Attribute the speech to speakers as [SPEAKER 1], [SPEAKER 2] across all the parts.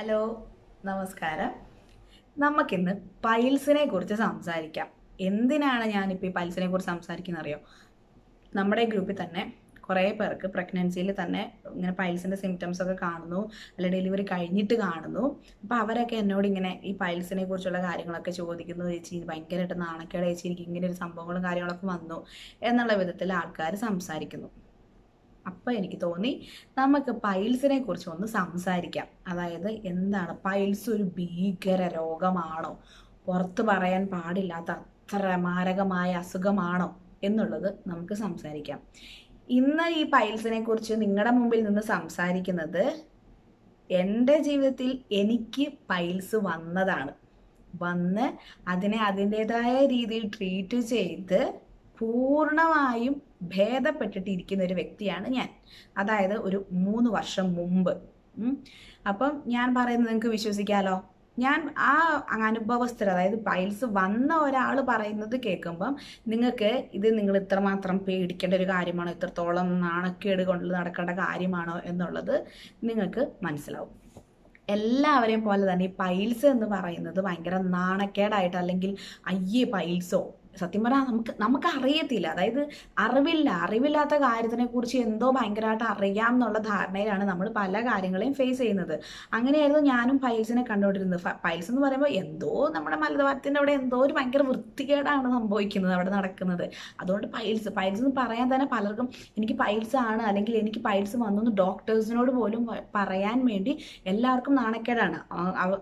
[SPEAKER 1] Hello നമസ്കാരം. നമുക്കിന്ന് പൈൽസിനെ കുറിച്ച് സംസാരിക്കാം. എന്തിനാണ് ഞാനിപ്പോൾ ഈ പൈൽസിനെ കുറിച്ച് സംസാരിക്കുന്നത് അറിയോ? നമ്മുടെ ഗ്രൂപ്പിൽ തന്നെ കുറേ പേർക്ക് പ്രഗ്നൻസിയിൽ തന്നെ ഇങ്ങനെ പൈൽസിന്റെ സിംറ്റംസ് ഒക്കെ കാണുന്നു അല്ല ഡെലിവറി കഴിഞ്ഞിട്ട് കാണുന്നു. അപ്പോൾ അവരൊക്കെ എന്നോട് ഇങ്ങനെ ഈ പൈൽസിനെ കുറിച്ചുള്ള കാര്യങ്ങളൊക്കെ ചോദിക്കുന്നു. ചേച്ചി ഭയങ്കരമായിട്ട് നാണക്കേട് ചേച്ചി എനിക്ക് ഇങ്ങനെ ഒരു സംഭവങ്ങളും കാര്യങ്ങളൊക്കെ വന്നു എന്നുള്ള വിധത്തിൽ ആൾക്കാർ സംസാരിക്കുന്നു. അപ്പം എനിക്ക് തോന്നി നമുക്ക് പൈൽസിനെ കുറിച്ച് ഒന്ന് സംസാരിക്കാം. അതായത് എന്താണ് പൈൽസ് ഒരു ഭീകര രോഗമാണോ? പുറത്ത് പറയാൻ പാടില്ലാത്ത അത്ര മാരകമായ അസുഖമാണോ എന്നുള്ളത് നമുക്ക് സംസാരിക്കാം. ഇന്ന് ഈ പൈൽസിനെ കുറിച്ച് നിങ്ങളുടെ മുമ്പിൽ നിന്ന് സംസാരിക്കുന്നത് എന്റെ ജീവിതത്തിൽ എനിക്ക് പൈൽസ് വന്നതാണ്. വന്ന് അതിനെ അതിന്റെതായ രീതിയിൽ ട്രീറ്റ് ചെയ്ത് പൂർണമായും ഭേദപ്പെട്ടിട്ടിരിക്കുന്ന ഒരു വ്യക്തിയാണ് ഞാൻ. അതായത് ഒരു മൂന്ന് വർഷം മുമ്പ്. അപ്പം ഞാൻ പറയുന്നത് നിങ്ങൾക്ക് വിശ്വസിക്കാലോ? ഞാൻ ആ അനുഭവസ്ഥർ അതായത് പൈൽസ് വന്ന ഒരാൾ പറയുന്നത് കേൾക്കുമ്പം നിങ്ങൾക്ക് ഇത് നിങ്ങൾ ഇത്രമാത്രം പേടിക്കേണ്ട ഒരു കാര്യമാണോ? ഇത്രത്തോളം നാണക്കേട് കൊണ്ട് നടക്കേണ്ട കാര്യമാണോ എന്നുള്ളത് നിങ്ങൾക്ക് മനസ്സിലാവും. എല്ലാവരെയും പോലെ തന്നെ ഈ പൈൽസ് എന്ന് പറയുന്നത് ഭയങ്കര നാണക്കേടായിട്ട് അല്ലെങ്കിൽ അയ്യേ പൈൽസോ സത്യം പറഞ്ഞാൽ നമുക്ക് നമുക്ക് അറിയത്തില്ല അതായത് അറിവില്ല. അറിവില്ലാത്ത കാര്യത്തിനെ കുറിച്ച് എന്തോ ഭയങ്കരമായിട്ട് അറിയാം എന്നുള്ള ധാരണയിലാണ് നമ്മൾ പല കാര്യങ്ങളെയും ഫേസ് ചെയ്യുന്നത്. അങ്ങനെയായിരുന്നു ഞാനും പൈൽസിനെ കണ്ടുകൊണ്ടിരുന്നത്. പൈൽസ് എന്ന് പറയുമ്പോൾ എന്തോ നമ്മുടെ മലദ്വാരത്തിന്റെ അവിടെ എന്തോ ഒരു ഭയങ്കര വൃത്തികേടാണ് സംഭവിക്കുന്നത് അവിടെ നടക്കുന്നത്. അതുകൊണ്ട് പൈൽസ് പൈൽസ് എന്ന് പറയാൻ തന്നെ പലർക്കും എനിക്ക് പൈൽസ് ആണ് അല്ലെങ്കിൽ എനിക്ക് പൈൽസ് വന്നു ഡോക്ടേഴ്സിനോട് പോലും പറയാൻ വേണ്ടി എല്ലാവർക്കും നാണക്കേടാണ്.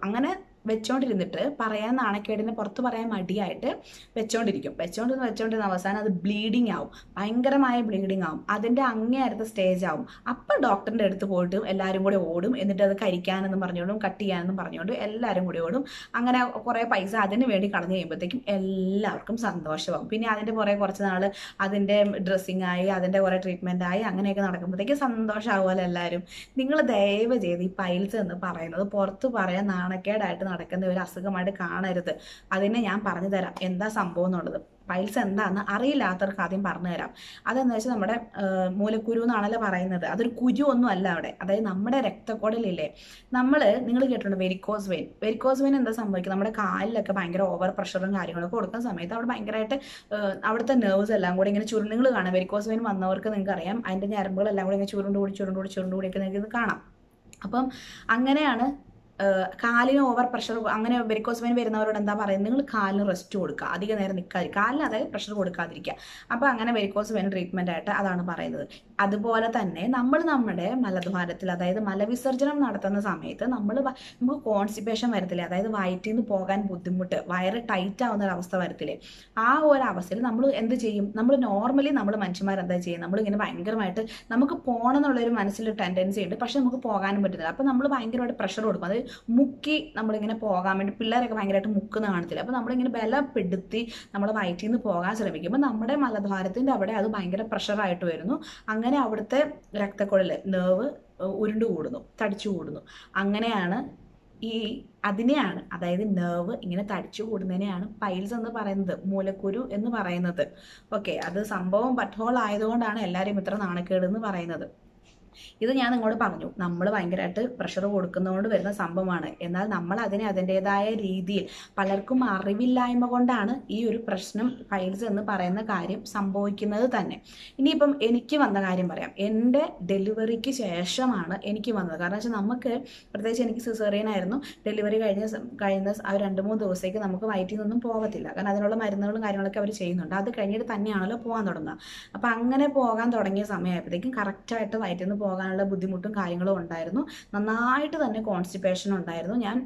[SPEAKER 1] അങ്ങനെ വെച്ചോണ്ടിരുന്നിട്ട് പറയാൻ നാണക്കേടിനെ പുറത്ത് പറയാൻ മടിയായിട്ട് വെച്ചോണ്ടിരിക്കും. വെച്ചോണ്ടിരുന്ന് വെച്ചോണ്ടിരുന്ന അവസാനം അത് ബ്ലീഡിങ് ആവും. ഭയങ്കരമായ ബ്ലീഡിങ് ആവും. അതിന്റെ അങ്ങേയടുത്ത സ്റ്റേജ് ആവും. അപ്പം ഡോക്ടറിന്റെ അടുത്ത് പോയിട്ട് എല്ലാവരും കൂടി ഓടും. എന്നിട്ട് അത് കരിക്കാനെന്നും പറഞ്ഞുകൊണ്ടും കട്ട് ചെയ്യാനെന്നും പറഞ്ഞുകൊണ്ട് എല്ലാവരും കൂടി ഓടും. അങ്ങനെ കുറേ പൈസ അതിന് വേണ്ടി കളഞ്ഞു കഴിയുമ്പോഴത്തേക്കും എല്ലാവർക്കും സന്തോഷമാവും. പിന്നെ അതിന്റെ പുറകെ കുറച്ച് നാൾ അതിന്റെ ഡ്രസ്സിങ് ആയി അതിന്റെ കുറേ ട്രീറ്റ്മെന്റ് ആയി അങ്ങനെയൊക്കെ നടക്കുമ്പോഴത്തേക്കും സന്തോഷമാവുമല്ലോ എല്ലാവരും നിങ്ങൾ ദയവ് ചെയ്ത് ഈ പൈൽസ് എന്ന് പറയുന്നത് പുറത്ത് പറയാൻ നാണക്കേടായിട്ട് നടക്കുന്ന ഒരു അസുഖമായിട്ട് കാണരുത്. അതിനെ ഞാൻ പറഞ്ഞു തരാം. എന്താ സംഭവം എന്നുള്ളത്. പൈൽസ് എന്താണെന്ന് അറിയില്ലാത്തവർക്ക് ആദ്യം പറഞ്ഞു തരാം. അതെന്ന് വെച്ചാൽ നമ്മുടെ മൂലക്കുരു എന്നാണല്ലോ പറയുന്നത്. അതൊരു കുരു ഒന്നും അല്ല അവിടെ. അതായത് നമ്മുടെ രക്തക്കുടലില്ലേ. നമ്മൾ നിങ്ങൾ കേട്ടിട്ടുണ്ട് വെരിക്കോസ് വെയിൻ വെരിക്കോസ് വെയിൻ എന്താ സംഭവിക്കുക നമ്മുടെ കാലിലൊക്കെ ഭയങ്കര ഓവർ പ്രഷറും കാര്യങ്ങളൊക്കെ കൊടുക്കുന്ന സമയത്ത് അവിടെ ഭയങ്കരമായിട്ട് അവിടുത്തെ നെർവ്സ് എല്ലാം കൂടി ഇങ്ങനെ ചുരുണ്ടുകൾ കാണാം വെരിക്കോസ് വെയിൻ വന്നവർക്ക് നിങ്ങൾക്ക് അറിയാം അതിന്റെ ഞരമ്പുകളെല്ലാം കൂടി ഇങ്ങനെ ചുരുണ്ട് കൂടി ചുരുണ്ട് കൂടി ചുരുണ്ട് നിങ്ങൾക്ക് ഇത് കാണാം. അപ്പം അങ്ങനെയാണ് കാലിന് ഓവർ പ്രഷർ അങ്ങനെ വെരിക്കോസ് വെയിൻ വരുന്നവരോട് എന്താ പറയുന്നത്? നിങ്ങൾ കാലിന് റെസ്റ്റ് കൊടുക്കുക. അധിക നേരം നിൽക്കാതിരിക്കുക കാലിന് അതായത് പ്രഷർ കൊടുക്കാതിരിക്കുക. അപ്പോൾ അങ്ങനെ വെരിക്കോസ് വെയിൻ ട്രീറ്റ്മെന്റ് ആയിട്ട് അതാണ് പറയുന്നത്. അതുപോലെ തന്നെ നമ്മൾ നമ്മുടെ മലദ്വാരത്തിൽ അതായത് മലവിസർജനം നടത്തുന്ന സമയത്ത് നമ്മൾ നമുക്ക് കോൺസ്റ്റിപ്പേഷൻ വരത്തില്ലേ? അതായത് വയറ്റിൽ നിന്ന് പോകാൻ ബുദ്ധിമുട്ട് വയറ് ടൈറ്റ് ആവുന്ന ഒരു അവസ്ഥ വരത്തില്ലേ? ആ ഒരു അവസ്ഥയിൽ നമ്മൾ എന്ത് ചെയ്യും? നമ്മൾ നോർമലി നമ്മൾ മനുഷ്യന്മാർ എന്താ നമ്മൾ നമ്മളിങ്ങനെ ഭയങ്കരമായിട്ട് നമുക്ക് പോകണം എന്നുള്ളൊരു മനസ്സിലൊരു ടെൻഡൻസി ഉണ്ട്. പക്ഷെ നമുക്ക് പോകാനും പറ്റുന്നില്ല. അപ്പോൾ നമ്മൾ ഭയങ്കരമായിട്ട് പ്രഷർ കൊടുക്കും. അത് മുക്കി നമ്മളിങ്ങനെ പോകാൻ വേണ്ടി പിള്ളേരൊക്കെ ഭയങ്കരമായിട്ട് മുക്കുന്ന കാണത്തില്ല. അപ്പോൾ നമ്മളിങ്ങനെ ബലപ്പെടുത്തി നമ്മൾ വയറ്റിൽ നിന്ന് പോകാൻ ശ്രമിക്കുമ്പോൾ നമ്മുടെ മലദ്വാരത്തിന്റെ അവിടെ അത് ഭയങ്കര പ്രഷറായിട്ട് വരുന്നു. അങ്ങനെ അവിടുത്തെ രക്തക്കുഴൽ നേവ് ഉരുണ്ടു കൂടുന്നു തടിച്ചു കൂടുന്നു. അങ്ങനെയാണ് ഈ അതിനെയാണ് അതായത് നെർവ് ഇങ്ങനെ തടിച്ചു കൂടുന്നതിനെയാണ് പൈൽസ് എന്ന് പറയുന്നത് മൂലക്കുരു എന്ന് പറയുന്നത്. ഓക്കെ അത് സംഭവം ബട്ട് ആയതുകൊണ്ടാണ് എല്ലാവരും ഇത്ര നാണക്കേട് എന്ന് പറയുന്നത്. ഇത് ഞാൻ നിങ്ങളോട് പറഞ്ഞു. നമ്മൾ ഭയങ്കരമായിട്ട് പ്രഷർ കൊടുക്കുന്നതുകൊണ്ട് വരുന്ന സംഭവമാണ്. എന്നാൽ നമ്മൾ അതിനെ അതിന്റെതായ രീതിയിൽ പലർക്കും അറിവില്ലായ്മ കൊണ്ടാണ് ഈ ഒരു പ്രശ്നം ഫൈൽസ് എന്ന് പറയുന്ന കാര്യം സംഭവിക്കുന്നത് തന്നെ. ഇനിയിപ്പം എനിക്ക് വന്ന കാര്യം പറയാം. എന്റെ ഡെലിവറിക്ക് ശേഷമാണ് എനിക്ക് വന്നത്. കാരണം വെച്ചാൽ നമുക്ക് പ്രത്യേകിച്ച് എനിക്ക് സിസേറിയൻ ആയിരുന്നു. ഡെലിവറി കഴിഞ്ഞ കഴിയുന്ന ആ രണ്ട് മൂന്ന് ദിവസത്തേക്ക് നമുക്ക് വയറ്റിൽ നിന്നൊന്നും പോകത്തില്ല. കാരണം അതിനുള്ള മരുന്നുകളും കാര്യങ്ങളൊക്കെ അവർ ചെയ്യുന്നുണ്ട്. അത് കഴിഞ്ഞിട്ട് തന്നെയാണല്ലോ പോകാൻ തുടങ്ങുക. അപ്പം അങ്ങനെ പോകാൻ തുടങ്ങിയ സമയമായപ്പോഴത്തേക്കും കറക്റ്റായിട്ട് വയറ്റിൽ നിന്ന് പോകാനുള്ള ബുദ്ധിമുട്ടും കാര്യങ്ങളും ഉണ്ടായിരുന്നു. നന്നായിട്ട് തന്നെ കോൺസ്റ്റിപ്പേഷൻ ഉണ്ടായിരുന്നു. ഞാൻ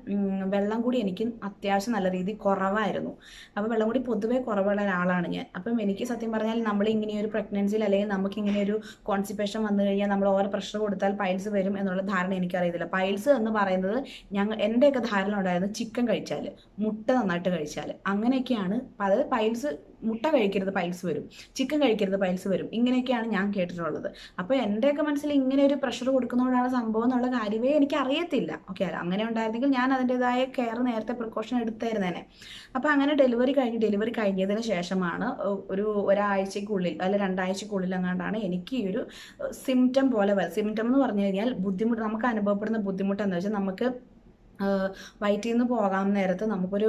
[SPEAKER 1] വെള്ളം കൂടി എനിക്ക് അത്യാവശ്യം നല്ല രീതിയിൽ കുറവായിരുന്നു. അപ്പോൾ വെള്ളം കൂടി പൊതുവേ കുറവുള്ള ഒരാളാണ് ഞാൻ. അപ്പം എനിക്ക് സത്യം പറഞ്ഞാൽ നമ്മൾ ഇങ്ങനെ ഒരു പ്രഗ്നൻസിയിൽ അല്ലെങ്കിൽ നമുക്ക് ഇങ്ങനെ ഒരു കോൺസ്റ്റിപ്പേഷൻ വന്നു കഴിഞ്ഞാൽ നമ്മൾ ഓവർ പ്രഷർ കൊടുത്താൽ പൈൽസ് വരും എന്നുള്ള ധാരണ എനിക്കറിയത്തില്ല പൈൽസ് എന്ന് പറയുന്നത് ഞങ്ങൾ എന്റെയൊക്കെ ധാരണ ഉണ്ടായിരുന്നു ചിക്കൻ കഴിച്ചാൽ മുട്ട നന്നായിട്ട് കഴിച്ചാൽ. അങ്ങനെയൊക്കെയാണ് അതായത് പൈൽസ് മുട്ട കഴിക്കരുത് പൈൽസ് വരും. ചിക്കൻ കഴിക്കരുത് പൈൽസ് വരും. ഇങ്ങനെയൊക്കെയാണ് ഞാൻ കേട്ടിട്ടുള്ളത്. അപ്പോൾ എന്റെയൊക്കെ മനസ്സിൽ ഇങ്ങനെ ഒരു പ്രഷർ കൊടുക്കുന്നതുകൊണ്ടാണ് സംഭവം എന്നുള്ള കാര്യമേ എനിക്ക് അറിയത്തില്ല ഓക്കെ അങ്ങനെ ഉണ്ടായിരുന്നെങ്കിൽ ഞാൻ അതിന്റെതായ കെയർ നേരത്തെ പ്രിക്കോഷൻ എടുത്തായിരുന്നേനെ. അപ്പോൾ അങ്ങനെ ഡെലിവറി കഴിഞ്ഞ് ഡെലിവറി കഴിഞ്ഞതിന് ശേഷമാണ് ഒരു ഒരാഴ്ചക്കുള്ളിൽ അല്ല രണ്ടാഴ്ചക്കുള്ളിൽ അങ്ങാണ്ടാണ് എനിക്ക് ഈ ഒരു സിംറ്റം പോലെ സിംറ്റം എന്ന് പറഞ്ഞു കഴിഞ്ഞാൽ ബുദ്ധിമുട്ട് നമുക്ക് അനുഭവപ്പെടുന്ന ബുദ്ധിമുട്ട് എന്താ വെച്ചാൽ നമുക്ക് വയറ്റിൽ നിന്ന് പോകാൻ നേരത്ത് നമുക്കൊരു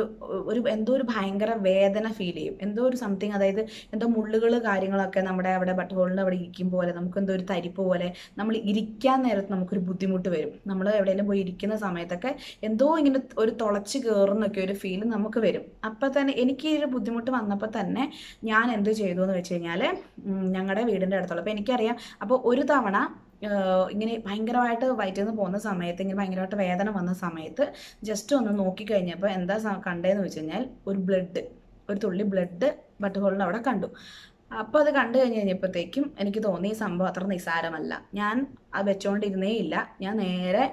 [SPEAKER 1] ഒരു എന്തോ ഒരു ഭയങ്കര വേദന ഫീൽ ചെയ്യും. എന്തോ ഒരു സംതിങ് അതായത് എന്തോ മുള്ളുകൾ കാര്യങ്ങളൊക്കെ നമ്മുടെ അവിടെ ബട്ട് ഹോളിന്റെ അവിടെ ഇരിക്കും പോലെ നമുക്ക് എന്തോ ഒരു തരിപ്പ് പോലെ നമ്മൾ ഇരിക്കാൻ നേരത്ത് നമുക്കൊരു ബുദ്ധിമുട്ട് വരും. നമ്മൾ എവിടെയെങ്കിലും പോയി ഇരിക്കുന്ന സമയത്തൊക്കെ എന്തോ ഇങ്ങനെ ഒരു തുളച്ച് കയറുന്നൊക്കെ ഒരു ഫീൽ നമുക്ക് വരും. അപ്പം തന്നെ എനിക്ക് ഈ ഒരു ബുദ്ധിമുട്ട് വന്നപ്പോൾ തന്നെ ഞാൻ എന്ത് ചെയ്തു എന്ന് വെച്ച് കഴിഞ്ഞാൽ ഞങ്ങളുടെ വീടിന്റെ അടുത്തുള്ള അപ്പോൾ എനിക്കറിയാം അപ്പോൾ ഒരു തവണ ഇങ്ങനെ ഭയങ്കരമായിട്ട് വയറ്റിൽ നിന്ന് പോകുന്ന സമയത്ത് ഇങ്ങനെ ഭയങ്കരമായിട്ട് വേദന വന്ന സമയത്ത് ജസ്റ്റ് ഒന്ന് നോക്കിക്കഴിഞ്ഞപ്പോൾ എന്താ കണ്ടതെന്ന് വെച്ച് കഴിഞ്ഞാൽ ഒരു ബ്ലഡ് ഒരു തുള്ളി ബ്ലഡ് ബട്ട് അവിടെ കണ്ടു. അപ്പോൾ അത് കണ്ടു കഴിഞ്ഞ് കഴിഞ്ഞപ്പോഴത്തേക്കും എനിക്ക് തോന്നി സംഭവം അത്ര നിസ്സാരമല്ല. ഞാൻ അത് വെച്ചുകൊണ്ടിരുന്നേ ഇല്ല ഞാൻ നേരെ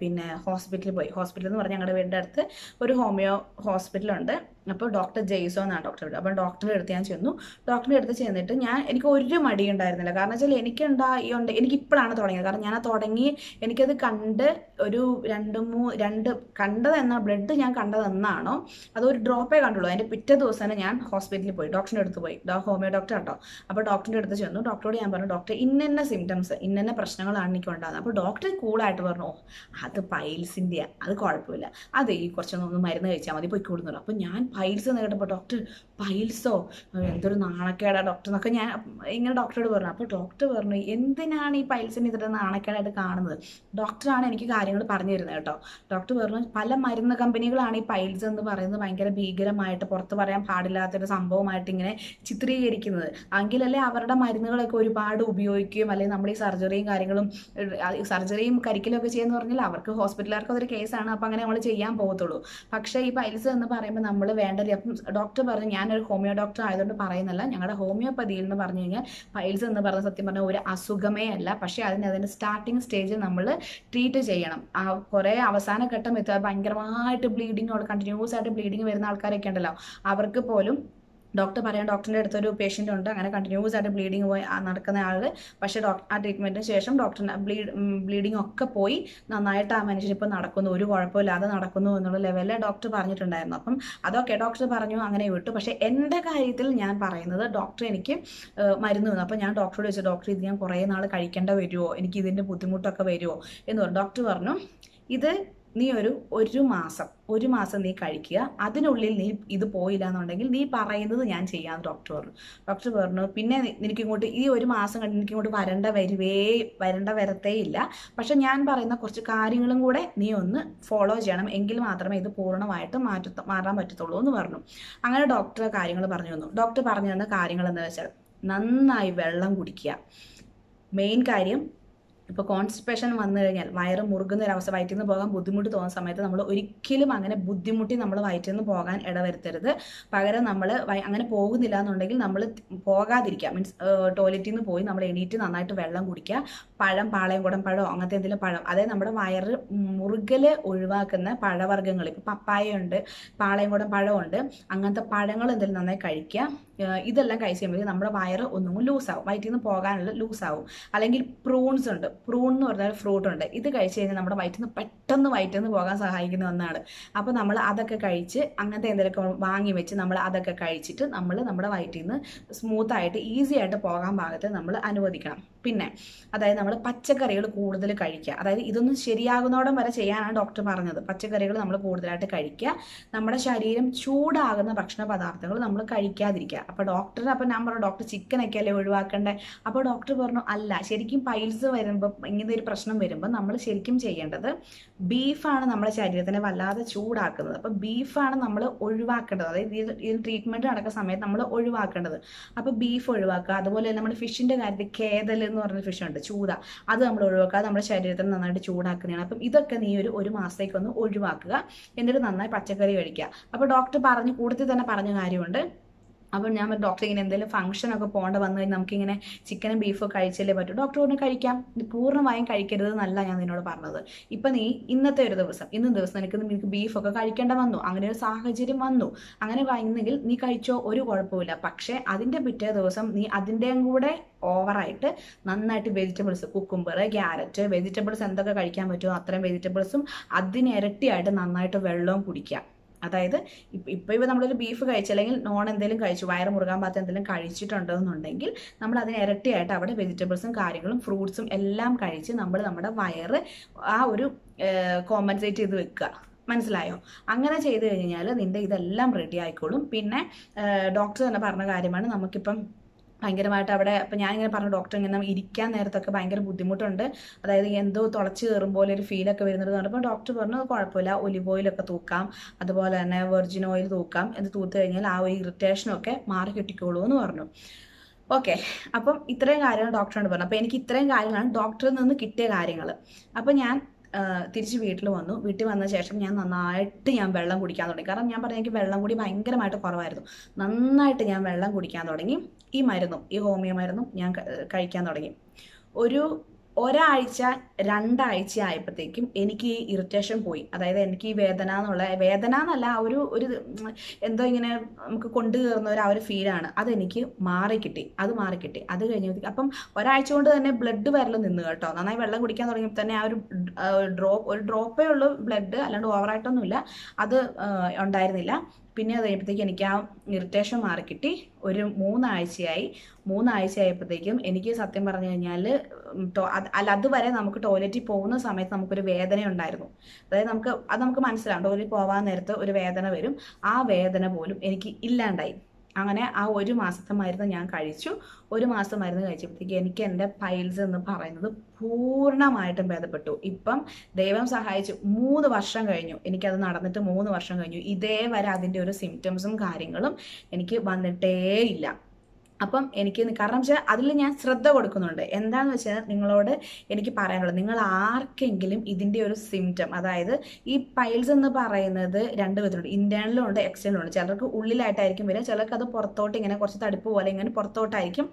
[SPEAKER 1] പിന്നെ ഹോസ്പിറ്റലിൽ പോയി. ഹോസ്പിറ്റൽ എന്ന് പറഞ്ഞാൽ ഞങ്ങളുടെ വീടിന്റെ അടുത്ത് ഒരു ഹോമിയോ ഹോസ്പിറ്റലുണ്ട്. അപ്പോൾ ഡോക്ടർ ജെയ്സോ എന്നാണ് ഡോക്ടർ വിളിച്ചത് അപ്പോൾ ഡോക്ടറെ അടുത്ത് ഞാൻ ചെന്നു. ഡോക്ടറെ അടുത്ത് ചെന്നിട്ട് ഞാൻ എനിക്ക് ഒരു മടി ഉണ്ടായിരുന്നില്ല. കാരണം വെച്ചാൽ ഉണ്ട് എനിക്ക് ഇപ്പോഴാണ് തുടങ്ങിയത്. കാരണം ഞാൻ തുടങ്ങി എനിക്കത് കണ്ട് ഒരു രണ്ട് മൂ രണ്ട് കണ്ടത് എന്നാ ബ്ലഡ് ഞാൻ കണ്ടതെന്നാണോ അതൊരു ഡ്രോപ്പേ കണ്ടുള്ളൂ. അതിന്റെ പിറ്റേ ദിവസം തന്നെ ഞാൻ ഹോസ്പിറ്റലിൽ പോയി. ഡോക്ടറിന്റെ അടുത്ത് പോയി. ഹോമിയോ ഡോക്ടർ ഉണ്ടോ? അപ്പോൾ ഡോക്ടറിന്റെ അടുത്ത് ചെന്നു. ഡോക്ടറോട് ഞാൻ പറഞ്ഞു ഡോക്ടർ ഇന്ന സിംറ്റംസ് ഇന്ന പ്രശ്നങ്ങളാണ് എനിക്ക് ഉണ്ടാകുന്നത് അപ്പോൾ ഡോക്ടർ കൂളായിട്ട് പറഞ്ഞു "ഓ, അത് പൈൽസിന്റെ അത് കുഴപ്പമില്ല. അതെ ഈ കുറച്ചൊന്ന് മരുന്ന് കഴിച്ചാൽ മതി പോയിക്കൂടുന്നുള്ളൂ അപ്പോൾ ഞാൻ പൈൽസ് എന്ന് കേട്ടപ്പോൾ ഡോക്ടർ പൈൽസോ എന്തൊരു നാണക്കേടാ ഡോക്ടർ എന്നൊക്കെ ഞാൻ ഇങ്ങനെ ഡോക്ടറോട് പറഞ്ഞു. അപ്പോൾ ഡോക്ടർ പറഞ്ഞു എന്തിനാണ് ഈ പൈൽസിന് ഇത്ര നാണക്കേടായിട്ട് കാണുന്നത്? ഡോക്ടറാണ് എനിക്ക് കാര്യങ്ങൾ പറഞ്ഞു തരുന്നത് കേട്ടോ. ഡോക്ടർ പറഞ്ഞു പല മരുന്ന് കമ്പനികളാണ് ഈ പൈൽസ് എന്ന് പറയുന്നത്. ഭയങ്കര ഭീകരമായിട്ട് പുറത്ത് പറയാൻ പാടില്ലാത്തൊരു സംഭവമായിട്ട് ഇങ്ങനെ ചിത്രീകരിക്കുന്നത്. എങ്കിലല്ലേ അവരുടെ മരുന്നുകളൊക്കെ ഒരുപാട് ഉപയോഗിക്കുകയും അല്ലെങ്കിൽ നമ്മുടെ ഈ സർജറിയും കാര്യങ്ങളും സർജറിയും കരിക്കലും ഒക്കെ ചെയ്യുന്ന പറഞ്ഞാൽ അവർക്ക് ഹോസ്പിറ്റലുകാർക്ക് അതൊരു കേസാണ്. അപ്പോൾ അങ്ങനെ നമ്മൾ ചെയ്യാൻ പോകത്തുള്ളൂ. പക്ഷേ ഈ പൈൽസ് എന്ന് പറയുമ്പോൾ നമ്മൾ വേണ്ട അപ്പം ഡോക്ടർ പറഞ്ഞു ഞാനൊരു ഹോമിയോ ഡോക്ടർ ആയതുകൊണ്ട് പറയുന്നില്ല. ഞങ്ങളുടെ ഹോമിയോപ്പതിയിൽ എന്ന് പറഞ്ഞു കഴിഞ്ഞാൽ പൈൽസ് എന്ന് പറഞ്ഞ സത്യം പറഞ്ഞാൽ ഒരു അസുഖമേ അല്ല. പക്ഷേ അതിന് അതിന്റെ സ്റ്റാർട്ടിങ് സ്റ്റേജിൽ നമ്മൾ ട്രീറ്റ് ചെയ്യണം. ആ കുറേ അവസാന ഘട്ടം എത്തുക ഭയങ്കരമായിട്ട് ബ്ലീഡിങ് കണ്ടിന്യൂസ് ആയിട്ട് ബ്ലീഡിങ് വരുന്ന ആൾക്കാരൊക്കെ ഉണ്ടല്ലോ. അവർക്ക് പോലും ഡോക്ടർ പറയാൻ ഡോക്ടറിന്റെ അടുത്തൊരു പേഷ്യന്റ് ഉണ്ട്. അങ്ങനെ കണ്ടിന്യൂസ് ആയിട്ട് ബ്ലീഡിങ് പോയി നടക്കുന്ന ആൾ പക്ഷേ ഡോക്ടർ ആ ട്രീറ്റ്മെന്റിന് ശേഷം ഡോക്ടറിന് ബ്ലീഡ് ബ്ലീഡിങ് ഒക്കെ പോയി. നന്നായിട്ട് ആ മനുഷ്യൻ ഇപ്പോൾ നടക്കുന്നു. ഒരു കുഴപ്പമില്ലാതെ നടക്കുന്നു എന്നുള്ള ലെവലിൽ ഡോക്ടർ പറഞ്ഞിട്ടുണ്ടായിരുന്നു. അപ്പം അതൊക്കെ ഡോക്ടർ പറഞ്ഞു അങ്ങനെ വിട്ടു. പക്ഷേ എന്റെ കാര്യത്തിൽ ഞാൻ പറയുന്നത് ഡോക്ടർ എനിക്ക് മരുന്ന് തന്നു. അപ്പോൾ ഞാൻ ഡോക്ടറോട് ചോദിച്ചു ഡോക്ടർ ഇത് ഞാൻ കുറേ നാൾ കഴിക്കേണ്ട വരുമോ എനിക്ക് ഇതിന്റെ ബുദ്ധിമുട്ടൊക്കെ വരുമോ എന്ന് പറഞ്ഞു. ഡോക്ടർ പറഞ്ഞു ഇത് നീ ഒരു ഒരു മാസം ഒരു മാസം നീ കഴിക്കുക. അതിനുള്ളിൽ നീ ഇത് പോയില്ല എന്നുണ്ടെങ്കിൽ നീ പറയുന്നത് ഞാൻ ചെയ്യാം ഡോക്ടർ പറഞ്ഞു ഡോക്ടർ പറഞ്ഞു പിന്നെ നിനക്ക് ഇങ്ങോട്ട് ഈ ഒരു മാസം കണ്ട് എനിക്ക് ഇങ്ങോട്ട് വരണ്ട വരുവേ വരണ്ട വരത്തേ ഇല്ല. പക്ഷെ ഞാൻ പറയുന്ന കുറച്ച് കാര്യങ്ങളും കൂടെ നീ ഒന്ന് ഫോളോ ചെയ്യണം. എങ്കിൽ മാത്രമേ ഇത് പൂർണമായിട്ട് മാറ്റ മാറാൻ പറ്റത്തുള്ളൂ എന്ന് പറഞ്ഞു. അങ്ങനെ ഡോക്ടർ കാര്യങ്ങൾ പറഞ്ഞു തന്നു. ഡോക്ടർ പറഞ്ഞു തന്ന കാര്യങ്ങൾ എന്താ വെച്ചാൽ നന്നായി വെള്ളം കുടിക്കുക. മെയിൻ കാര്യം ഇപ്പോൾ കോൺസ്റ്റിപ്പേഷൻ വന്നു കഴിഞ്ഞാൽ വയറ് മുറുകുന്ന ഒരു അവസ്ഥ വയറ്റിൽ നിന്ന് പോകാൻ ബുദ്ധിമുട്ട് തോന്നുന്ന സമയത്ത് നമ്മൾ ഒരിക്കലും അങ്ങനെ ബുദ്ധിമുട്ടി നമ്മൾ വയറ്റിൽ നിന്ന് പോകാൻ ഇടവരുത്തരുത്. പകരം നമ്മൾ അങ്ങനെ പോകുന്നില്ല എന്നുണ്ടെങ്കിൽ നമ്മൾ പോകാതിരിക്കുക. മീൻസ് ടോയ്ലറ്റിൽ നിന്ന് പോയി നമ്മൾ എണീറ്റ് നന്നായിട്ട് വെള്ളം കുടിക്കുക. പഴം പാളയംകുടം പഴം അങ്ങനത്തെ എന്തെങ്കിലും പഴം. അതായത് നമ്മുടെ വയറ് മുറുകൽ ഒഴിവാക്കുന്ന പഴവർഗങ്ങൾ ഇപ്പോൾ പപ്പായ ഉണ്ട് പാളയംകുടം പഴമുണ്ട് അങ്ങനത്തെ പഴങ്ങൾ എന്തെങ്കിലും നന്നായി കഴിക്കുക. ഇതെല്ലാം കഴിച്ച് കഴിയുമ്പോൾ നമ്മുടെ വയറ് ഒന്നും ലൂസാവും. വയറ്റിൽ നിന്ന് പോകാനുള്ള ലൂസാവും. അല്ലെങ്കിൽ പ്രൂൺസ് ഉണ്ട്. പ്രൂൺ എന്ന് പറഞ്ഞാൽ ഫ്രൂട്ട് ഉണ്ട്. ഇത് കഴിച്ച് കഴിഞ്ഞാൽ നമ്മുടെ വയറ്റിൽ നിന്ന് പെട്ടെന്ന് വയറ്റിൽ നിന്ന് പോകാൻ സഹായിക്കുന്ന ഒന്നാണ്. അപ്പോൾ നമ്മൾ അതൊക്കെ കഴിച്ച് അങ്ങനത്തെ എന്തെങ്കിലും വാങ്ങി വെച്ച് നമ്മൾ അതൊക്കെ കഴിച്ചിട്ട് നമ്മൾ നമ്മുടെ വയറ്റിൽ നിന്ന് സ്മൂത്തായിട്ട് ഈസി ആയിട്ട് പോകാൻ പാകത്തിൽ നമ്മൾ അനുവദിക്കണം. പിന്നെ അതായത് നമ്മൾ പച്ചക്കറികൾ കൂടുതൽ കഴിക്കുക. അതായത് ഇതൊന്നും ശരിയാകുന്നോടം വരെ ചെയ്യാനാണ് ഡോക്ടർ പറഞ്ഞത്. പച്ചക്കറികൾ നമ്മൾ കൂടുതലായിട്ട് കഴിക്കുക. നമ്മുടെ ശരീരം ചൂടാകുന്ന ഭക്ഷണ പദാർത്ഥങ്ങൾ നമ്മൾ കഴിക്കാതിരിക്കുക. അപ്പോൾ ഡോക്ടർ അപ്പോൾ ഞാൻ പറഞ്ഞു ഡോക്ടർ ചിക്കനൊക്കെ അല്ലേ ഒഴിവാക്കേണ്ടത് അപ്പോൾ ഡോക്ടർ പറഞ്ഞു അല്ല ശരിക്കും പൈൽസ് വരുമ്പോൾ ഇങ്ങനെ ഒരു പ്രശ്നം വരുമ്പോൾ നമ്മൾ ശരിക്കും ചെയ്യേണ്ടത് ബീഫാണ് നമ്മുടെ ശരീരത്തിനെ വല്ലാതെ ചൂടാക്കുന്നത്. അപ്പോൾ ബീഫാണ് നമ്മൾ ഒഴിവാക്കേണ്ടത്. അതായത് ഈ ട്രീറ്റ്മെന്റ് നടക്കുന്ന സമയത്ത് നമ്മൾ ഒഴിവാക്കേണ്ടത്. അപ്പോൾ ബീഫ് ഒഴിവാക്കുക. അതുപോലെ തന്നെ നമ്മുടെ ഫിഷിന്റെ കാര്യത്തിൽ കേതൽ എന്ന് പറഞ്ഞ ഫിഷുണ്ട് ചൂത. അത് നമ്മൾ ഒഴിവാക്കുക. നമ്മുടെ ശരീരത്തിന് നന്നായിട്ട് ചൂടാക്കുന്നതാണ്. അപ്പം ഇതൊക്കെ നീ ഒരു ഒരു മാസത്തേക്കൊന്ന് ഒഴിവാക്കുക. എന്നിട്ട് നന്നായി പച്ചക്കറി കഴിക്കുക. അപ്പോൾ ഡോക്ടർ പറഞ്ഞു കൂടുതൽ തന്നെ പറഞ്ഞ കാര്യമുണ്ട്. അപ്പം ഞാൻ ഡോക്ടർ ഇങ്ങനെ എന്തെങ്കിലും ഫംഗ്ഷനൊക്കെ പോകേണ്ട വന്നു കഴിഞ്ഞാൽ നമുക്കിങ്ങനെ ചിക്കനും ബീഫോ കഴിച്ചല്ലേ പറ്റൂ. ഡോക്ടർ പറഞ്ഞു കഴിക്കാം. പൂർണമായും കഴിക്കരുത് എന്നല്ല ഞാൻ നിന്നോട് പറഞ്ഞത്. ഇപ്പം നീ ഇന്നത്തെ ഒരു ദിവസം ഇന്ന ദിവസം നിനക്ക് നിനക്ക് ബീഫൊക്കെ കഴിക്കേണ്ട വന്നു അങ്ങനെ ഒരു സാഹചര്യം വന്നു. അങ്ങനെ കഴിയുന്നെങ്കിൽ നീ കഴിച്ചോ ഒരു കുഴപ്പമില്ല പക്ഷേ അതിന്റെ പിറ്റേ ദിവസം നീ അതിന്റെയും കൂടെ ഓവറായിട്ട് നന്നായിട്ട് വെജിറ്റബിൾസ് കുക്കുംബർ ക്യാരറ്റ് വെജിറ്റബിൾസ് എന്തൊക്കെ കഴിക്കാൻ പറ്റുമോ അത്രയും വെജിറ്റബിൾസും അതിന് ഇരട്ടിയായിട്ട് നന്നായിട്ട് വെള്ളവും കുടിക്കുക. അതായത് ഇപ്പം ഇപ്പം ഇപ്പോൾ നമ്മളൊരു ബീഫ് കഴിച്ചു അല്ലെങ്കിൽ നോൺ എന്തെങ്കിലും കഴിച്ചു വയറ് മുറുകാൻ പാത്ത എന്തെങ്കിലും കഴിച്ചിട്ടുണ്ടെന്നുണ്ടെങ്കിൽ നമ്മൾ അതിന് ഇരട്ടിയായിട്ട് അവിടെ വെജിറ്റബിൾസും കാര്യങ്ങളും ഫ്രൂട്ട്സും എല്ലാം കഴിച്ച് നമ്മൾ നമ്മുടെ വയറ് ആ ഒരു കോമ്പൻസേറ്റ് ചെയ്ത് വെക്കുക. മനസ്സിലായോ? അങ്ങനെ ചെയ്ത് കഴിഞ്ഞാൽ നിന്റെ ഇതെല്ലാം റെഡി ആയിക്കോളും. പിന്നെ ഡോക്ടർ തന്നെ പറഞ്ഞ കാര്യമാണ് നമുക്കിപ്പം ഭയങ്കരമായിട്ട് അവിടെ ഇപ്പം ഞാനിങ്ങനെ പറഞ്ഞു ഡോക്ടർ ഇങ്ങനെ ഇരിക്കാൻ നേരത്തൊക്കെ ഭയങ്കര ബുദ്ധിമുട്ടുണ്ട്. അതായത് എന്തോ തുളച്ച് കയറും പോലെ ഒരു ഫീലൊക്കെ വരുന്നത് പറഞ്ഞപ്പോൾ ഡോക്ടർ പറഞ്ഞു കുഴപ്പമില്ല. ഒലിവ് ഓയിലൊക്കെ തൂക്കാം. അതുപോലെ തന്നെ വെർജിൻ ഓയിൽ തൂക്കാം. എന്ന് തൂത്ത് കഴിഞ്ഞാൽ ആ ഒരു ഇറിറ്റേഷനൊക്കെ മാറി കിട്ടിക്കോളൂ എന്ന് പറഞ്ഞു. ഓക്കെ അപ്പം ഇത്രയും കാര്യങ്ങൾ ഡോക്ടറോട് പറഞ്ഞു. അപ്പോൾ എനിക്ക് ഇത്രയും കാര്യങ്ങളാണ് ഡോക്ടറിൽ നിന്ന് കിട്ടിയ കാര്യങ്ങൾ അപ്പം ഞാൻ തിരിച്ച് വീട്ടിൽ വന്നു. വീട്ടിൽ വന്ന ശേഷം ഞാൻ നന്നായിട്ട് ഞാൻ വെള്ളം കുടിക്കാൻ തുടങ്ങി. കാരണം ഞാൻ പറഞ്ഞ എനിക്ക് വെള്ളം കൂടി ഭയങ്കരമായിട്ട് കുറവായിരുന്നു. നന്നായിട്ട് ഞാൻ വെള്ളം കുടിക്കാൻ തുടങ്ങി. ഈ മരുന്നും ഈ ഹോമിയോ മരുന്നും ഞാൻ കഴിക്കാൻ തുടങ്ങി. ഒരു ഒരാഴ്ച രണ്ടാഴ്ച ആയപ്പോഴത്തേക്കും എനിക്ക് ഈ ഇറിറ്റേഷൻ പോയി. അതായത് എനിക്ക് ഈ വേദന എന്നുള്ള വേദന എന്നല്ല ഒരു ഒരു എന്തോ ഇങ്ങനെ നമുക്ക് കൊണ്ടു കയറുന്ന ഒരു ആ ഒരു ഫീലാണ് അതെനിക്ക് മാറിക്കിട്ടി അത് മാറിക്കിട്ടി. അത് കഴിഞ്ഞപ്പോഴത്തേക്ക് അപ്പം ഒരാഴ്ച കൊണ്ട് തന്നെ ബ്ലഡ് വരൽ നിന്ന് കേട്ടോ. നന്നായി വെള്ളം കുടിക്കാൻ തുടങ്ങിയപ്പോൾ തന്നെ ആ ഒരു ഡ്രോപ്പ് ഒരു ഡ്രോപ്പേ ഉള്ളൂ ബ്ലഡ് അല്ലാണ്ട് ഓവറായിട്ടൊന്നുമില്ല അത് ഉണ്ടായിരുന്നില്ല. പിന്നെ അത് എനിക്ക് ആ ഇറിറ്റേഷൻ മാറി കിട്ടി. ഒരു മൂന്നാഴ്ചയായി. മൂന്നാഴ്ച ആയപ്പോഴത്തേക്കും എനിക്ക് സത്യം പറഞ്ഞു കഴിഞ്ഞാൽ അല്ല അതുവരെ നമുക്ക് ടോയ്ലറ്റിൽ പോകുന്ന സമയത്ത് നമുക്കൊരു വേദന ഉണ്ടായിരുന്നു. അതായത് നമുക്ക് അത് നമുക്ക് മനസ്സിലാവും. ടോയ്ലറ്റിൽ പോകാൻ നേരത്ത് ഒരു വേദന വരും. ആ വേദന പോലും എനിക്ക് ഇല്ലാണ്ടായി. അങ്ങനെ ആ ഒരു മാസത്തെ മരുന്ന് ഞാൻ കഴിച്ചു. ഒരു മാസം മരുന്ന് കഴിച്ചപ്പോഴത്തേക്ക് എനിക്ക് എന്റെ പൈൽസ് എന്ന് പറയുന്നത് പൂർണമായിട്ടും ഭേദപ്പെട്ടു. ഇപ്പം ദൈവം സഹായിച്ചു. മൂന്ന് വർഷം കഴിഞ്ഞു. എനിക്കത് നടന്നിട്ട് മൂന്ന് വർഷം കഴിഞ്ഞു. ഇതേ വരെ അതിന്റെ ഒരു സിംറ്റംസും കാര്യങ്ങളും എനിക്ക് വന്നിട്ടേ ഇല്ല അപ്പം എനിക്ക് കാരണം വെച്ചാൽ അതിൽ ഞാൻ ശ്രദ്ധ കൊടുക്കുന്നുണ്ട്. എന്താന്ന് വെച്ചാൽ നിങ്ങളോട് എനിക്ക് പറയാനുള്ളത്. നിങ്ങൾ ആർക്കെങ്കിലും ഇതിന്റെ ഒരു സിംറ്റം അതായത് ഈ പൈൽസ് എന്ന് പറയുന്നത് രണ്ട് വിധത്തിലുണ്ട്. ഇന്റേണലും ഉണ്ട് എക്സ്റ്റേണലും ഉണ്ട്. ചിലർക്ക് ഉള്ളിലായിട്ടായിരിക്കും വരിക ചിലർക്ക് അത് പുറത്തോട്ട് ഇങ്ങനെ കുറച്ച് തടുപ്പ് പോലെ ഇങ്ങനെ പുറത്തോട്ടായിരിക്കും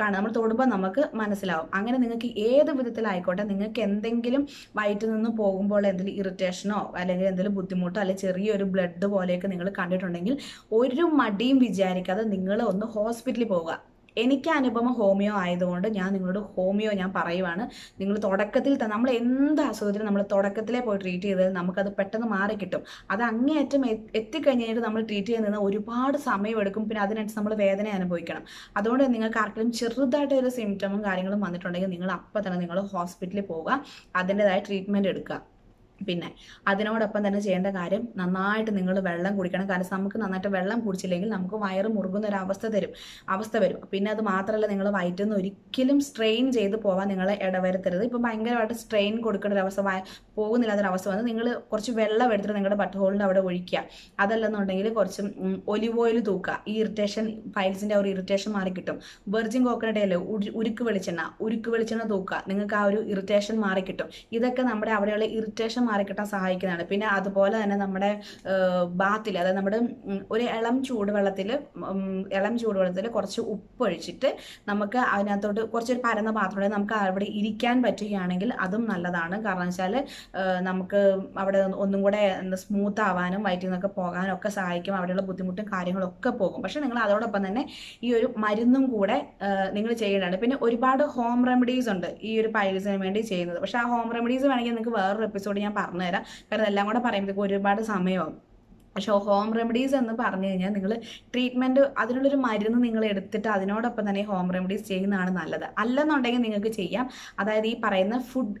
[SPEAKER 1] കാണുക. നമ്മൾ തൊടുമ്പോൾ നമുക്ക് മനസ്സിലാവും. അങ്ങനെ നിങ്ങൾക്ക് ഏത് വിധത്തിലായിക്കോട്ടെ നിങ്ങൾക്ക് എന്തെങ്കിലും വയറ്റിൽ നിന്ന് പോകുമ്പോൾ എന്തെങ്കിലും ഇറിറ്റേഷനോ അല്ലെങ്കിൽ എന്തെങ്കിലും ബുദ്ധിമുട്ടോ അല്ലെങ്കിൽ ചെറിയൊരു ബ്ലഡ് പോലെയൊക്കെ നിങ്ങൾ കണ്ടിട്ടുണ്ടെങ്കിൽ ഒരു മടിയും വിചാരിക്കാതെ നിങ്ങൾ ഒന്ന് ഹോസ്പിറ്റലിൽ പോവുക. എനിക്ക് അനുപമ ഹോമിയോ ആയതുകൊണ്ട് ഞാൻ നിങ്ങളോട് ഹോമിയോ ഞാൻ പറയുവാണ്. നിങ്ങൾ തുടക്കത്തിൽ നമ്മൾ എന്ത് അസുഖത്തിനും നമ്മൾ തുടക്കത്തിലേ പോയി ട്രീറ്റ് ചെയ്താൽ നമുക്കത് പെട്ടെന്ന് മാറി കിട്ടും. അത് അങ്ങേയറ്റം എത്തിക്കഴിഞ്ഞിട്ട് നമ്മൾ ട്രീറ്റ് ചെയ്യുന്നത് ഒരുപാട് സമയമെടുക്കും പിന്നെ അതിനനുസരിച്ച് നമ്മൾ വേദന അനുഭവിക്കണം. അതുകൊണ്ട് നിങ്ങൾക്ക് ആർക്കെങ്കിലും ചെറുതായിട്ട് ഒരു സിംറ്റമും കാര്യങ്ങളും വന്നിട്ടുണ്ടെങ്കിൽ നിങ്ങൾ അപ്പം തന്നെ നിങ്ങൾ ഹോസ്പിറ്റലിൽ പോവുക. അതിന്റെതായ ട്രീറ്റ്മെന്റ് എടുക്കുക. പിന്നെ അതിനോടൊപ്പം തന്നെ ചെയ്യേണ്ട കാര്യം നന്നായിട്ട് നിങ്ങൾ വെള്ളം കുടിക്കണം. കാരണം നമുക്ക് നന്നായിട്ട് വെള്ളം കുടിച്ചില്ലെങ്കിൽ നമുക്ക് വയറ് മുറുകുന്ന ഒരു അവസ്ഥ തരും. അവസ്ഥ വരും. പിന്നെ അത് മാത്രമല്ല നിങ്ങൾ വയറ്റിൽ നിന്ന് ഒരിക്കലും സ്ട്രെയിൻ ചെയ്ത് പോകാൻ നിങ്ങളെ ഇടവരുത്തരുത്. ഇപ്പം ഭയങ്കരമായിട്ട് സ്ട്രെയിൻ കൊടുക്കേണ്ട ഒരു അവസ്ഥ പോകുന്നില്ലാത്തൊരവസ്ഥ വന്ന് നിങ്ങൾ കുറച്ച് വെള്ളം എടുത്തിട്ട് നിങ്ങളുടെ ബട്ട് ഹോളിന്റെ അവിടെ ഒഴിക്കുക. അതല്ലെന്നുണ്ടെങ്കിൽ കുറച്ച് ഒലിവ് ഓയിൽ തൂക്കുക. ഈ ഇറിറ്റേഷൻ ഫൈൽസിന്റെ ഒരു ഇറിറ്റേഷൻ മാറി കിട്ടും. വെർജിൻ കോക്കനട്ട് അല്ലേ ഉരുക്ക് വെളിച്ചെണ്ണ ഉരുക്ക് വെളിച്ചെണ്ണ തൂക്കുക. നിങ്ങൾക്ക് ആ ഒരു ഇറിറ്റേഷൻ മാറി കിട്ടും. ഇതൊക്കെ നമ്മുടെ അവിടെയുള്ള ഇറിറ്റേഷൻ മാറി കിട്ടാൻ സഹായിക്കുന്നതാണ്. പിന്നെ അതുപോലെ തന്നെ നമ്മുടെ ബാത്തിൽ അതായത് നമ്മുടെ ഒരു ഇളം ചൂടുവെള്ളത്തിൽ ഇളം ചൂടുവെള്ളത്തിൽ കുറച്ച് ഉപ്പ് ഒഴിച്ചിട്ട് നമുക്ക് അതിനകത്തോട്ട് കുറച്ചൊരു പരന്ന പാത്രം ഉണ്ടെങ്കിൽ നമുക്ക് അവിടെ ഇരിക്കാൻ പറ്റുകയാണെങ്കിൽ അതും നല്ലതാണ്. കാരണം വെച്ചാൽ നമുക്ക് അവിടെ ഒന്നും കൂടെ സ്മൂത്ത് ആവാനും വയറ്റിൽ നിന്നൊക്കെ പോകാനും ഒക്കെ സഹായിക്കും. അവിടെയുള്ള ബുദ്ധിമുട്ടും കാര്യങ്ങളൊക്കെ പോകും. പക്ഷെ നിങ്ങൾ അതോടൊപ്പം തന്നെ ഈ ഒരു മരുന്നും കൂടെ നിങ്ങൾ ചെയ്യേണ്ടതാണ്. പിന്നെ ഒരുപാട് ഹോം റെമഡീസ് ഉണ്ട് ഈ ഒരു പൈൽസിന് വേണ്ടി ചെയ്യുന്നത്. പക്ഷെ ആ ഹോം റെമഡീസ് വേണമെങ്കിൽ നിങ്ങൾക്ക് വേറൊരു എപ്പിസോഡ് ഞാൻ പറഞ്ഞുതരാം. കാരണം എല്ലാം കൂടെ പറയുമ്പോൾ ഒരുപാട് സമയമാവും. പക്ഷേ ഹോം റെമഡീസ് എന്ന് പറഞ്ഞു കഴിഞ്ഞാൽ നിങ്ങൾ ട്രീറ്റ്മെന്റ് അതിനുള്ളൊരു മരുന്ന് നിങ്ങൾ എടുത്തിട്ട് അതിനോടൊപ്പം തന്നെ ഹോം റെമഡീസ് ചെയ്യുന്നതാണ് നല്ലത്. അല്ലെന്നുണ്ടെങ്കിൽ നിങ്ങൾക്ക് ചെയ്യാം. അതായത് ഈ പറയുന്ന ഫുഡ്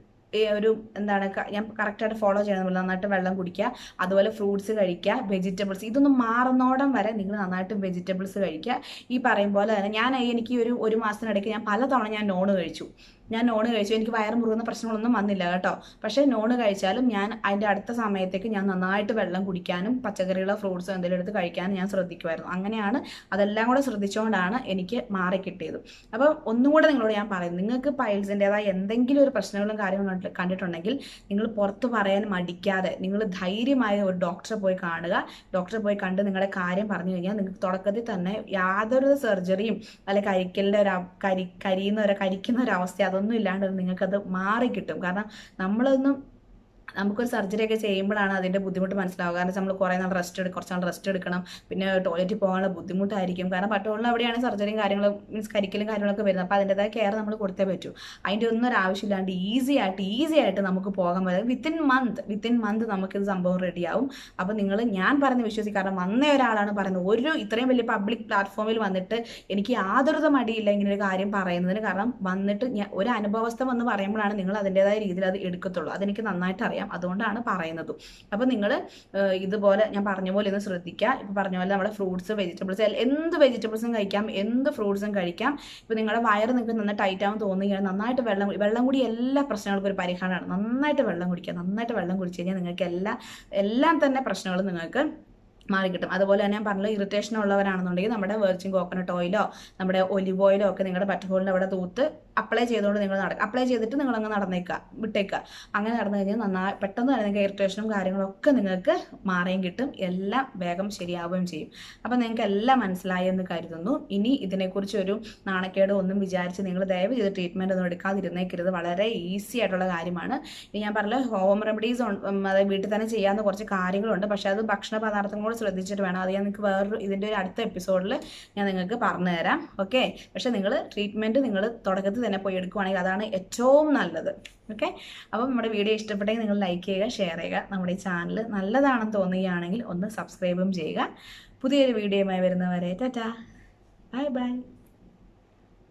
[SPEAKER 1] ഒരു എന്താണ് ഞാൻ കറക്റ്റായിട്ട് ഫോളോ ചെയ്യണം നന്നായിട്ട് വെള്ളം കുടിക്കുക അതുപോലെ ഫ്രൂട്ട്സ് കഴിക്കുക വെജിറ്റബിൾസ് ഇതൊന്നും മാറുന്നോടം വരെ നിങ്ങൾ നന്നായിട്ട് വെജിറ്റബിൾസ് കഴിക്കുക. ഈ പറയും പോലെ തന്നെ ഞാൻ എനിക്ക് ഒരു ഒരു മാസത്തിനിടയ്ക്ക് ഞാൻ പലതവണ ഞാൻ നോൺ കഴിച്ചു. ഞാൻ നോൺ കഴിച്ചു. എനിക്ക് വയറ് മുറുകുന്ന പ്രശ്നങ്ങളൊന്നും വന്നില്ല കേട്ടോ. പക്ഷേ നോൺ കഴിച്ചാലും ഞാൻ അതിന്റെ അടുത്ത സമയത്തേക്ക് ഞാൻ നന്നായിട്ട് വെള്ളം കുടിക്കാനും പച്ചക്കറികളോ ഫ്രൂട്ട്സോ എന്തെങ്കിലും എടുത്ത് കഴിക്കാനും ഞാൻ ശ്രദ്ധിക്കുമായിരുന്നു. അങ്ങനെയാണ് അതെല്ലാം കൂടെ ശ്രദ്ധിച്ചുകൊണ്ടാണ് എനിക്ക് മാറി കിട്ടിയത്. അപ്പോൾ ഒന്നും കൂടെ നിങ്ങളോട് ഞാൻ പറയുന്നത് നിങ്ങൾക്ക് പൈൽസിന്റെതായ എന്തെങ്കിലും ഒരു പ്രശ്നങ്ങളും കാര്യങ്ങളും കണ്ടിട്ടുണ്ടെങ്കിൽ നിങ്ങൾ പുറത്ത് പറയാൻ മടിക്കാതെ നിങ്ങൾ ധൈര്യമായ ഒരു ഡോക്ടറെ പോയി കാണുക. ഡോക്ടറെ പോയി കണ്ട് നിങ്ങളുടെ കാര്യം പറഞ്ഞു കഴിഞ്ഞാൽ നിങ്ങൾക്ക് തുടക്കത്തിൽ തന്നെ യാതൊരു സർജറിയും അല്ലെങ്കിൽ കരിക്കലിന്റെ ഒരു കരി കരിയുന്ന ഒരു കരിക്കുന്ന ഒരു അവസ്ഥ ഇല്ലാണ്ട് നിങ്ങൾക്കത് മാറി കിട്ടും കാരണം നമ്മളൊന്നും നമുക്കൊരു സർജറി ഒക്കെ ചെയ്യുമ്പോഴാണ് അതിന്റെ ബുദ്ധിമുട്ട് മനസ്സിലാവുക. കാരണം നമ്മൾ കുറേ നാൾ റെസ്റ്റ് എടുക്കും കുറച്ച് നാൾ റെസ്റ്റ് എടുക്കണം. പിന്നെ ടോയ്ലറ്റിൽ പോകാനുള്ള ബുദ്ധിമുട്ടായിരിക്കും. കാരണം പട്ടോളിൽ അവിടെയാണ് സർജറിയും കാര്യങ്ങളും മീൻസ് കരിക്കലും കാര്യങ്ങളൊക്കെ വരുന്നത്. അപ്പോൾ അതിന്റെതായ കെയർ നമ്മൾ കൊടുത്തേ പറ്റൂ. അതിന്റെ ഒന്നും ഒരു ആവശ്യമില്ലാണ്ട് ഈസി ആയിട്ട് ഈസി ആയിട്ട് നമുക്ക് പോകാൻ പറ്റും. വിത്തിൻ മന്ത് വിത്തിൻ മന്ത് നമുക്കിത് സംഭവം റെഡിയാവും അപ്പോൾ നിങ്ങൾ ഞാൻ പറഞ്ഞ് വിശ്വസിക്കും. കാരണം വന്ന ഒരാളാണ് പറയുന്നത്. ഒരു ഇത്രയും വലിയ പബ്ലിക് പ്ലാറ്റ്ഫോമിൽ വന്നിട്ട് എനിക്ക് യാതൊരു മടിയില്ല ഇങ്ങനെ ഒരു കാര്യം പറയുന്നതിന്. കാരണം വന്നിട്ട് ഞാൻ ഒരു അനുഭവസ്ഥ വന്ന് പറയുമ്പോഴാണ് നിങ്ങൾ അതിന്റെതായ രീതിയിൽ അത് എടുക്കത്തുള്ളൂ. അതെനിക്ക് നന്നായിട്ട് അറിയാം. അതുകൊണ്ടാണ് പറയുന്നത്. അപ്പോൾ നിങ്ങൾ ഇതുപോലെ ഞാൻ പറഞ്ഞ പോലെ ഒന്ന് ശ്രദ്ധിക്കുക ഇപ്പോൾ പറഞ്ഞ പോലെ നമ്മുടെ ഫ്രൂട്ട്സ് വെജിറ്റബിൾസ് എന്ത് വെജിറ്റബിൾസും കഴിക്കാം എന്ത് ഫ്രൂട്ട്സും കഴിക്കാം. ഇപ്പോൾ നിങ്ങളുടെ വയറ് നിങ്ങൾക്ക് നന്നായി ടൈറ്റ് ആവും തോന്നുകയാണ്. നന്നായിട്ട് വെള്ളം വെള്ളം കൂടി എല്ലാ പ്രശ്നങ്ങൾക്കും ഒരു പരിഹാരമാണ്. നന്നായിട്ട് വെള്ളം കുടിക്കുക നന്നായിട്ട് വെള്ളം കുടിച്ചു കഴിഞ്ഞാൽ നിങ്ങൾക്ക് എല്ലാ എല്ലാം തന്നെ പ്രശ്നങ്ങളും നിങ്ങൾക്ക് മാറി കിട്ടും. അതുപോലെ തന്നെ ഞാൻ പറഞ്ഞ ഇറിറ്റേഷൻ ഉള്ളവരാണെന്നുണ്ടെങ്കിൽ നമ്മുടെ വെർജിൻ കോക്കനട്ട് ഓയിലോ നമ്മുടെ ഒലിവ് ഓയിലോ ഒക്കെ നിങ്ങളുടെ ബട്ടർഹോളിന്റെ അവിടെ തൂത്ത് അപ്ലൈ ചെയ്തുകൊണ്ട് നിങ്ങൾ നടക്കുക അപ്ലൈ ചെയ്തിട്ട് നിങ്ങൾ അങ്ങ് നടന്നേക്കുക വിട്ടേക്കുക അങ്ങനെ നടന്നു കഴിഞ്ഞാൽ നന്നായി പെട്ടെന്ന് തന്നെ നിങ്ങൾക്ക് ഇറിറ്റേഷനും കാര്യങ്ങളൊക്കെ നിങ്ങൾക്ക് മാറുകയും കിട്ടും. എല്ലാം വേഗം ശരിയാവുകയും ചെയ്യും. അപ്പം നിങ്ങൾക്ക് എല്ലാം മനസ്സിലായി എന്ന് കരുതുന്നു. ഇനി ഇതിനെക്കുറിച്ച് ഒരു നാണക്കേട് ഒന്നും വിചാരിച്ച് നിങ്ങൾ ദയവ് ചെയ്ത് ട്രീറ്റ്മെന്റ് ഒന്നും എടുക്കാതിരുന്നേക്കരുത്. വളരെ ഈസി ആയിട്ടുള്ള കാര്യമാണ്. ഇനി ഞാൻ പറഞ്ഞ ഹോം റെമഡീസ് അതായത് വീട്ടിൽ തന്നെ ചെയ്യാവുന്ന കുറച്ച് കാര്യങ്ങളുണ്ട്. പക്ഷേ അത് ഭക്ഷണ പദാർത്ഥങ്ങളോട് ശ്രദ്ധിച്ചിട്ട് വേണം. അത് ഞാൻ നിങ്ങൾക്ക് വേറൊരു ഇതിന്റെ ഒരു അടുത്ത എപ്പിസോഡിൽ ഞാൻ നിങ്ങൾക്ക് പറഞ്ഞു തരാം. ഓക്കെ പക്ഷേ നിങ്ങൾ ട്രീറ്റ്മെന്റ് നിങ്ങൾ തുടക്കത്തിൽ തന്നെ പോയി എടുക്കുവാണെങ്കിൽ അതാണ് ഏറ്റവും നല്ലത്. ഓക്കെ അപ്പം നമ്മുടെ വീഡിയോ ഇഷ്ടപ്പെട്ടെങ്കിൽ നിങ്ങൾ ലൈക്ക് ചെയ്യുക ഷെയർ ചെയ്യുക. നമ്മുടെ ഈ ചാനൽ നല്ലതാണെന്ന് തോന്നുകയാണെങ്കിൽ ഒന്ന് സബ്സ്ക്രൈബും ചെയ്യുക. പുതിയൊരു വീഡിയോയുമായി വരുന്നവരെ ടാറ്റാ. Bye bye